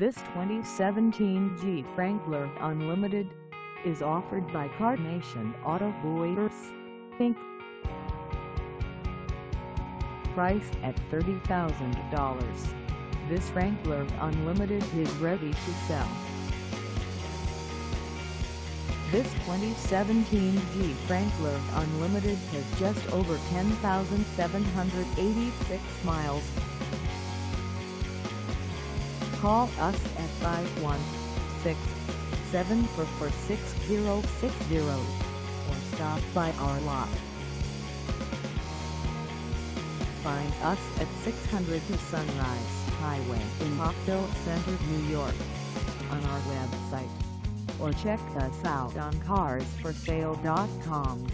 This 2017 Jeep Wrangler Unlimited is offered by Carnation Auto Buyers, Inc. Price at $30,000. This Wrangler Unlimited is ready to sell. This 2017 Jeep Wrangler Unlimited has just over 10,786 miles. Call us at 516-744-6060 or stop by our lot. Find us at 600 Sunrise Highway in Rockville Centre, New York on our website or check us out on carsforsale.com.